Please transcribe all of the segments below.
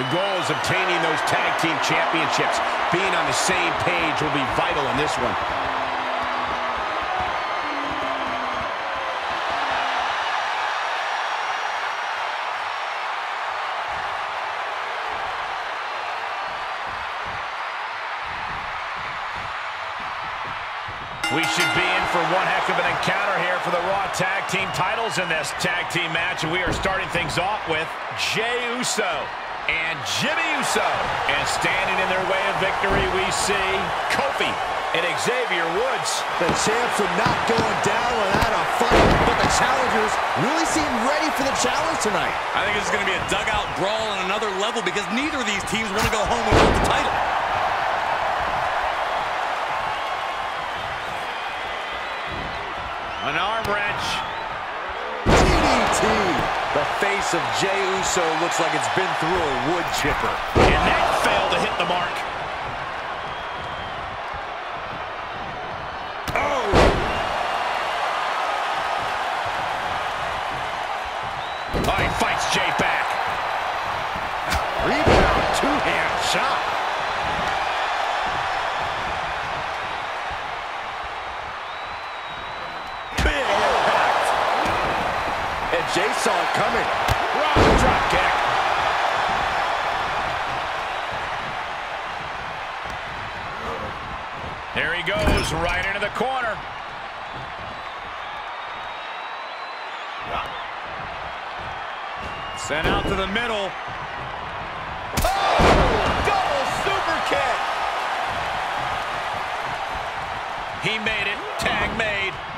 The goal is obtaining those tag team championships. Being on the same page will be vital in this one. We should be in for one heck of an encounter here for the Raw Tag Team titles in this tag team match. And we are starting things off with Jey Uso and Jimmy Uso. And standing in their way of victory, we see Kofi and Xavier Woods. The champs are not going down without a fight, but the challengers really seem ready for the challenge tonight. I think this is going to be a dugout brawl on another level because neither of these teams want to go home without the title. An arm wrench. DDT. The face of Jey Uso looks like it's been through a wood chipper. And that failed to hit the mark. Into the corner. Sent out to the middle. Oh! Double super kick. He made it. Tag made.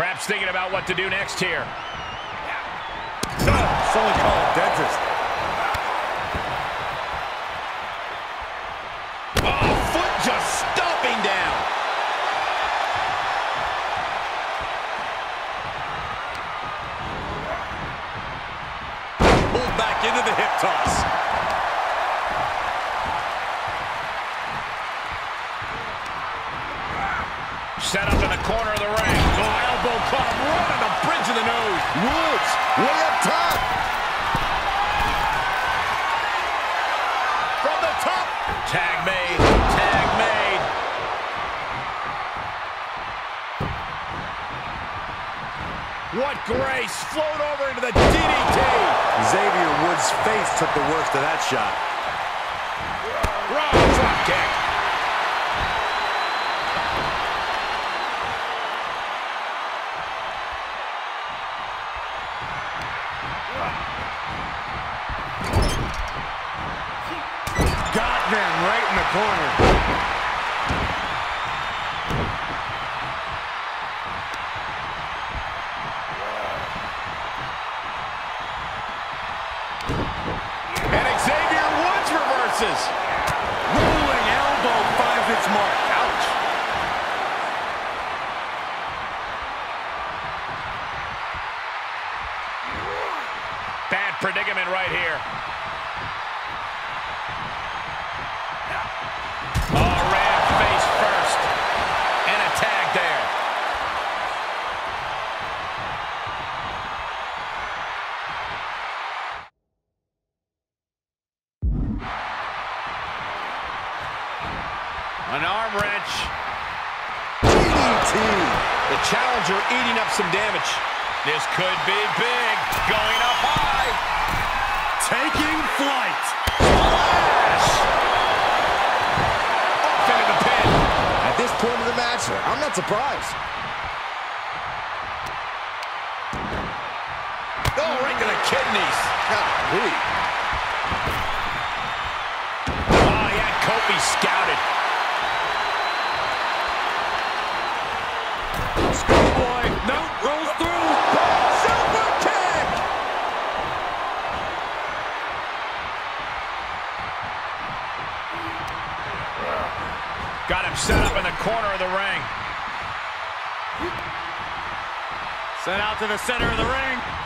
Perhaps thinking about what to do next here. Someone call a dentist. Oh, foot just stomping down. Pulled back into the hip toss. Set up in the corner of the ring. Oh, elbow club right on the bridge of the nose. Woods, way up top. From the top. Tag made. Tag made. What grace. Float over into the DDT. Xavier Woods' face took the worst of that shot. Raw drop kick. Got them right in the corner. And Xavier Woods reverses. Rolling elbow finds its mark. Ouch. Bad predicament right here. An arm wrench. DDT. The challenger eating up some damage. This could be big. Going up high. Taking flight. Splash! Off into the pin. At this point of the match, I'm not surprised. Oh, right to the kidneys. Golly. Ah, oh, he had Kofi scouted. Corner of the ring. Sent out to the center of the ring.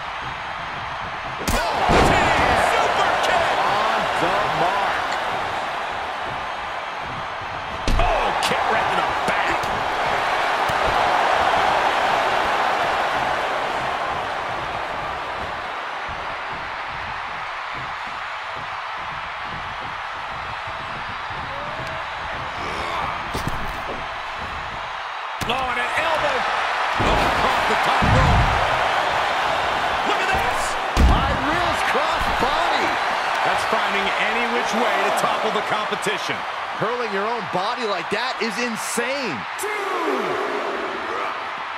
Any which way to topple the competition. Hurling your own body like that is insane.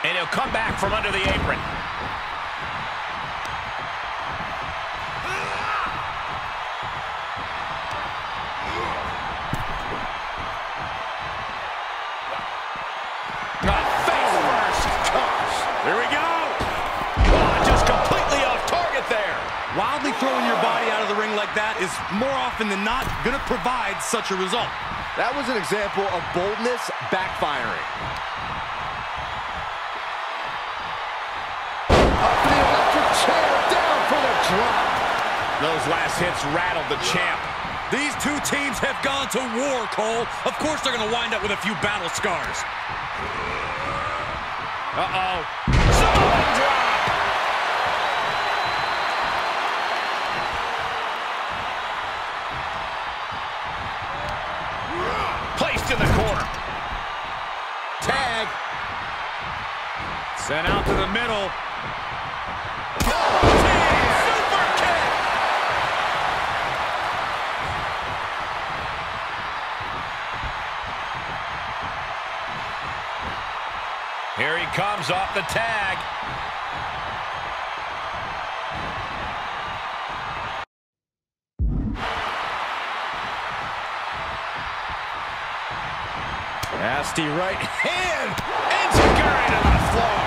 And he'll come back from under the apron. Ah, face first. Here we go. Is more often than not going to provide such a result. That was an example of boldness backfiring. Up the electric chair, down for the drop. Those last hits rattled the champ. These two teams have gone to war, Cole. Of course they're going to wind up with a few battle scars. Uh-oh. Sent out to the middle. Here he comes off the tag. Nasty right hand. Enziguri to the floor.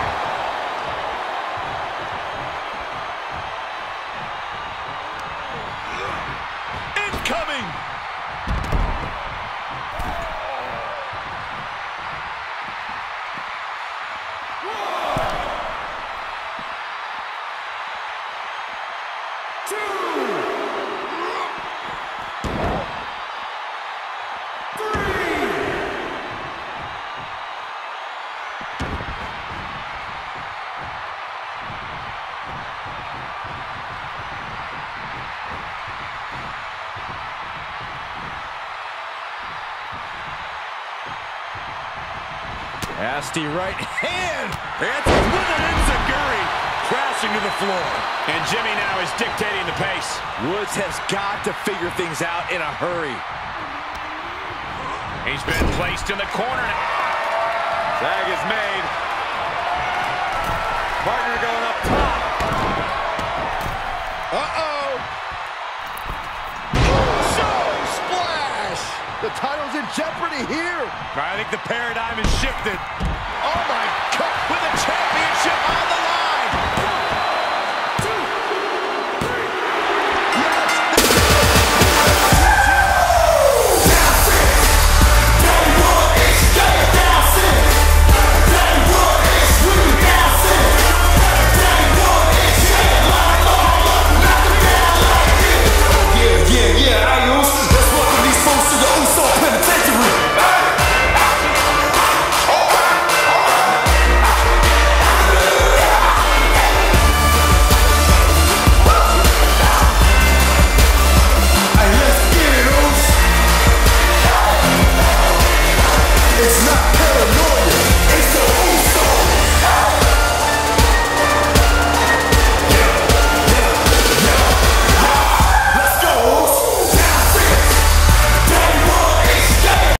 Nasty right hand. Answers with an Enziguri. Crashing to the floor. And Jimmy now is dictating the pace. Woods has got to figure things out in a hurry. He's been placed in the corner now. Tag is made. Partner going up top. Uh-oh. The title's in jeopardy here. I think the paradigm has shifted. Oh, my God. With the championship on the